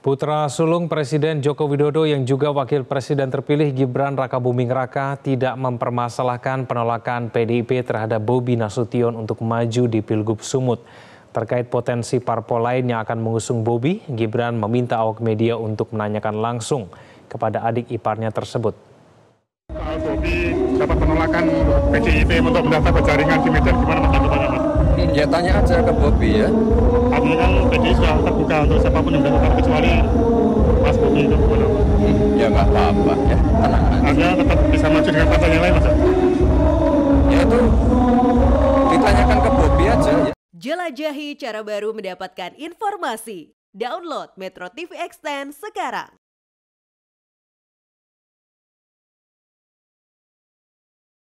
Putra sulung Presiden Joko Widodo yang juga Wakil Presiden terpilih Gibran Raka Buming Raka tidak mempermasalahkan penolakan PDIP terhadap Bobi Nasution untuk maju di Pilgub Sumut. Terkait potensi parpol lain yang akan mengusung Bobi, Gibran meminta awak media untuk menanyakan langsung kepada adik iparnya tersebut. Bobi dapat penolakan PDIP untuk mendaftar ke jaringan di Medan gimana? Ya tanya aja ke Bobi ya. Artinya kan PDI sudah terbuka untuk siapa pun yang mendaftar kecuali Mas Bobi itu gimana? Ya nggak apa-apa ya. Tenang aja. Artinya tetap bisa maju dengan partai yang lain mas? Ya itu ditanyakan ke Bobi aja ya. Jelajahi cara baru mendapatkan informasi. Download Metro TV Extend sekarang.